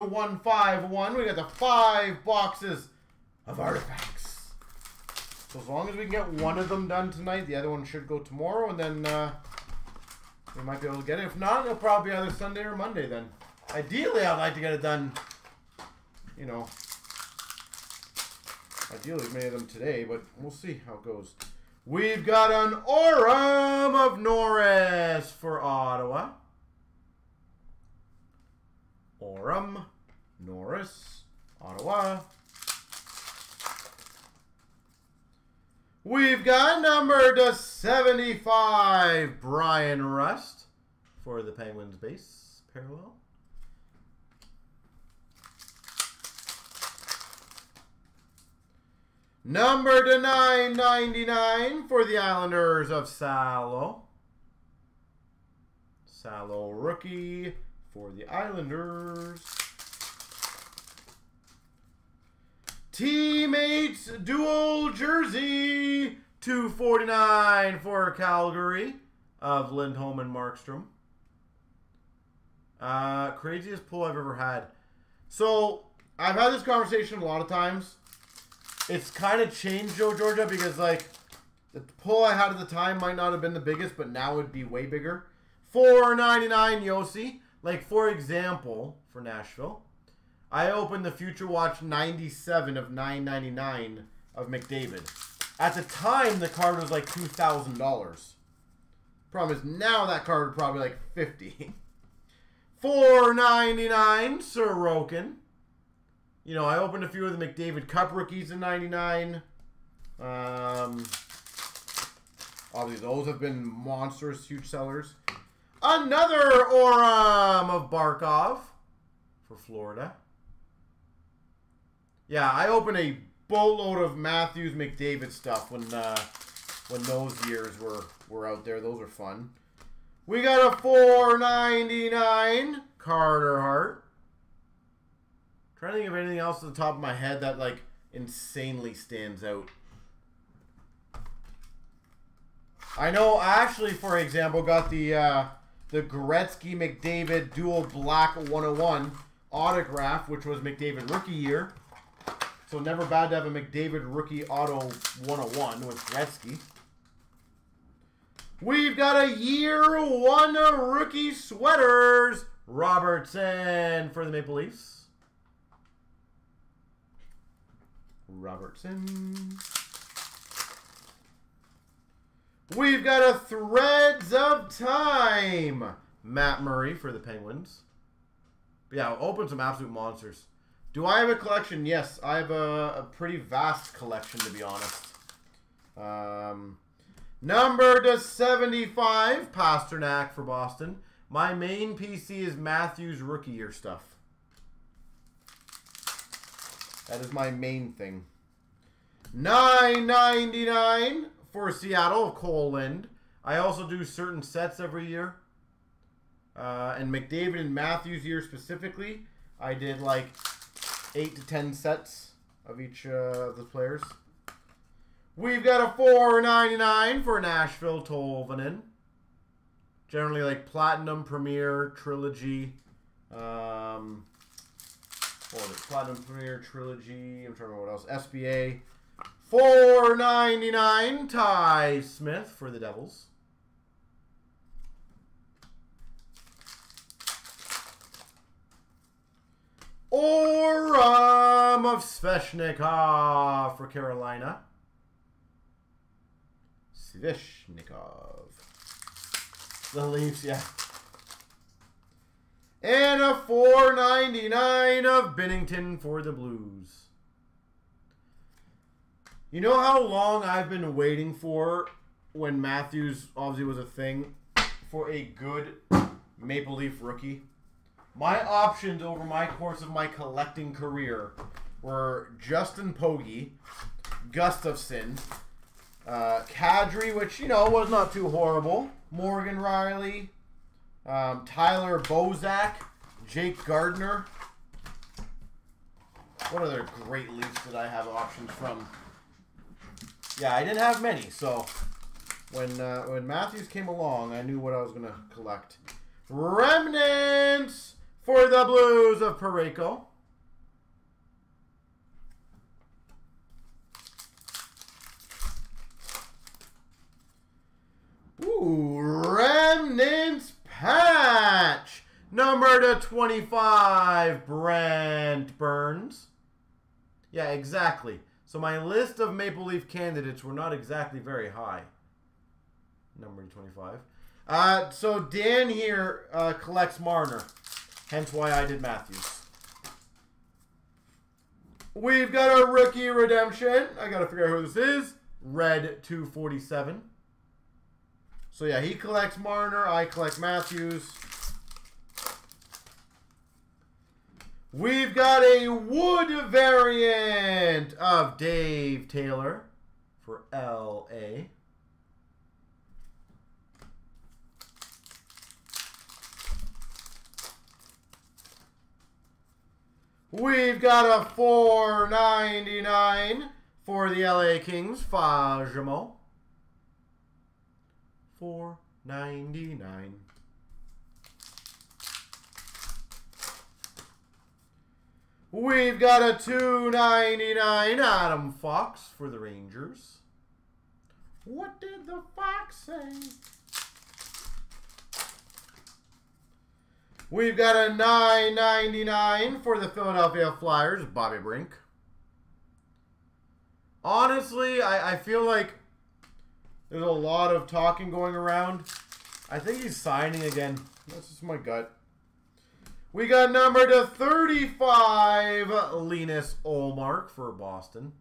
one five one. We got the five boxes of artifacts. So as long as we can get one of them done tonight, the other one should go tomorrow, and then uh, we might be able to get it. If not, it'll probably be either Sunday or Monday then. Ideally, I'd like to get it done, you know, ideally many of them today, but we'll see how it goes. We've got an Aurum of Norris for Ottawa. Aurum, Norris, Ottawa. We've got number to 75, Bryan Rust for the Penguins base parallel. Number to 999 for the Islanders of Salo. Salo rookie for the Islanders. Teammates dual jersey 249 for Calgary of Lindholm and Markstrom. Uh, craziest pull I've ever had. So I've had this conversation a lot of times. It's kind of changed Joe Georgia because like the pull I had at the time might not have been the biggest, but now would be way bigger. 499 Josi. Like for example, for Nashville, I opened the Future Watch 97 of 999 of McDavid. At the time, the card was like $2,000. Problem is, now that card would probably like 50 499 Sorokin. You know, I opened a few of the McDavid Cup rookies in 99. Um, obviously, those have been monstrous, huge sellers. Another Aurum of Barkov for Florida. Yeah, I opened a boatload of Matthews McDavid stuff when uh, when those years were were out there. Those are fun. We got a 499 Carter Hart. Trying to think of anything else at the top of my head that like insanely stands out. I know Ashley, for example, got the uh, the Gretzky McDavid Dual Black 101 autograph, which was McDavid rookie year. So never bad to have a McDavid rookie auto 101 with Gretzky. We've got a year one rookie sweaters. Robertson for the Maple Leafs. Robertson. We've got a Threads of Time. Matt Murray for the Penguins. But yeah, open some absolute monsters. Do I have a collection? Yes, I have a, a pretty vast collection, to be honest. Um, number to 75, Pastrnak for Boston. My main PC is Matthews rookie year stuff. That is my main thing. 9.99 for Seattle Kole Lind. I also do certain sets every year. Uh, and McDavid and Matthews year specifically, I did like 8 to 10 sets of each uh, of the players. We've got a 4.99 for Nashville Tolvanen. Generally like Platinum, Premier, Trilogy. Um, Platinum, Premier, Trilogy. I'm trying to remember what else. SPA. 4.99 Ty Smith for the Devils. Aurum of Svechnikov for Carolina. Svechnikov. The Leafs, yeah. And a 4.99 of Binnington for the Blues. You know how long I've been waiting for when Matthews obviously was a thing for a good Maple Leaf rookie? My options over my course of my collecting career were Justin Pogge, Gustavsson, uh, Kadri, which, you know, was not too horrible, Morgan Rielly, um, Tyler Bozak, Jake Gardiner. What other great Leafs did I have options from? Yeah, I didn't have many, so when uh, when Matthews came along, I knew what I was going to collect. Remnants For the Blues of Parayko. Ooh, Remnants Patch. Number to 25, Brent Burns. Yeah, exactly. So my list of Maple Leaf candidates were not exactly very high. Number 25. Uh, so Dan here uh, collects Marner. Hence why I did Matthews. We've got a rookie redemption. I got to figure out who this is. Red 247. So yeah, he collects Marner. I collect Matthews. We've got a wood variant of Dave Taylor for LA. We've got a 4.99 for the LA Kings, Fagemo. 4.99. We've got a 2.99 Adam Fox for the Rangers. What did the Fox say? We've got a 9.99 for the Philadelphia Flyers, Bobby Brink. Honestly, I, I feel like there's a lot of talking going around. I think he's signing again. That's just my gut. We got number to 35, Linus Ullmark for Boston.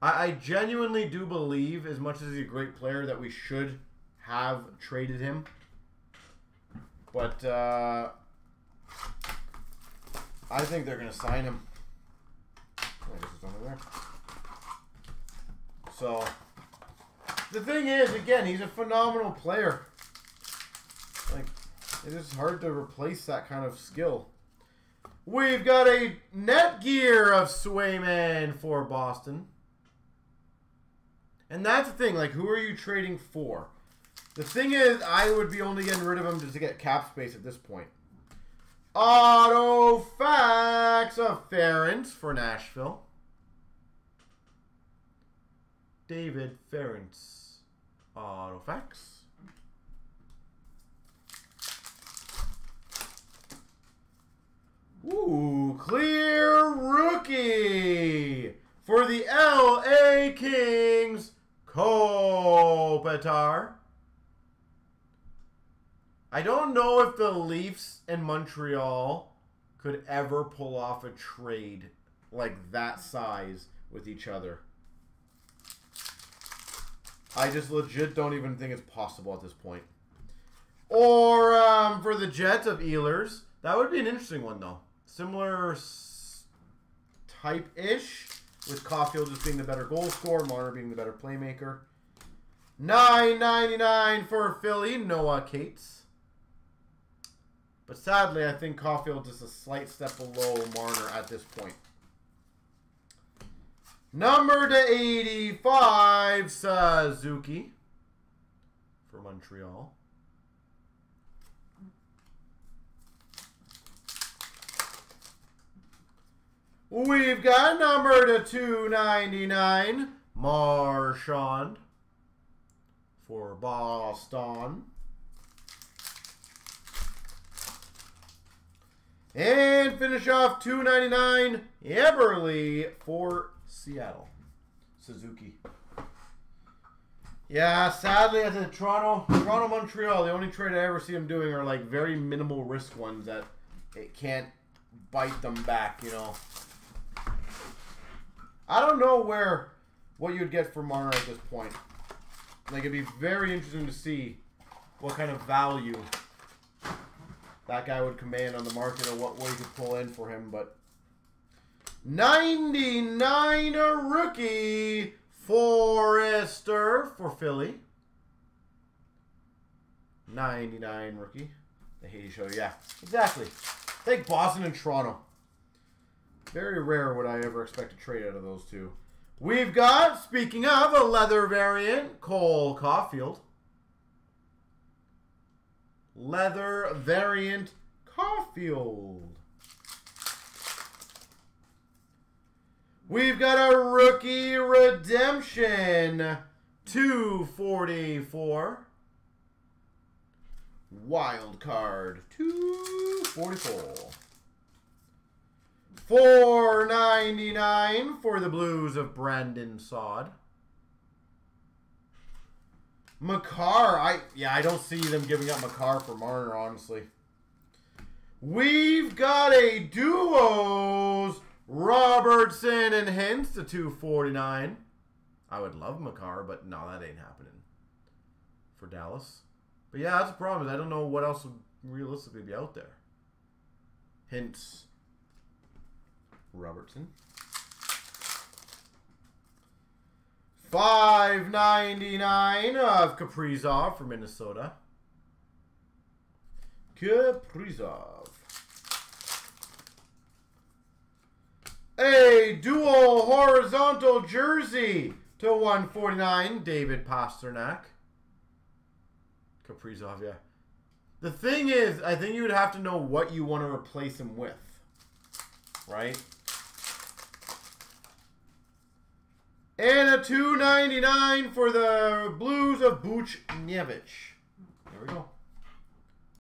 I, I genuinely do believe, as much as he's a great player, that we should have traded him. But uh, I think they're going to sign him. there. So, the thing is, again, he's a phenomenal player. Like, it is hard to replace that kind of skill. We've got a Netgear of Swayman for Boston. And that's the thing, like, who are you trading for? The thing is, I would be only getting rid of him just to get cap space at this point. Auto Facts of Ference for Nashville. David Ference. Auto Facts. Ooh, clear rookie for the LA Kings, Kopitar. I don't know if the Leafs and Montreal could ever pull off a trade like that size with each other. I just legit don't even think it's possible at this point. Or um, for the Jets of Ehlers, that would be an interesting one though. Similar type-ish, with Caufield just being the better goal scorer, Marner being the better playmaker. Nine ninety nine for Philly, Noah Cates. But sadly, I think Caufield is a slight step below Marner at this point. Number to 85, Suzuki for Montreal. We've got number to 299, Marchand for Boston. And finish off 299 Eberle for Seattle. Suzuki. Yeah, sadly, as said Toronto, Toronto, Montreal. The only trade I ever see them doing are like very minimal risk ones that it can't bite them back. You know. I don't know where what you'd get for Marner at this point. Like it'd be very interesting to see what kind of value that guy would command on the market or what way you could pull in for him. But 99 a rookie Foerster for Philly. 99 rookie. The Haiti show, yeah, exactly. Take Boston and Toronto. Very rare would I ever expect a trade out of those two. We've got, speaking of, a leather variant, Cole Caufield leather variant Caufield. We've got a rookie redemption. 244. Wild card. 244. 499 for the Blues of Brandon Saad. Makar, I yeah, I don't see them giving up Makar for Marner, honestly. We've got a duos Robertson and Hintz to 249. I would love Makar, but no, that ain't happening for Dallas. But yeah, that's the problem. I don't know what else would realistically be out there. Hintz. Robertson. Five ninety nine of Kaprizov for Minnesota. Kaprizov. A dual horizontal jersey to 149, David Pastrnak. Kaprizov, yeah. The thing is, I think you would have to know what you want to replace him with. Right? And a 299 for the Blues of Buchnevich. There we go.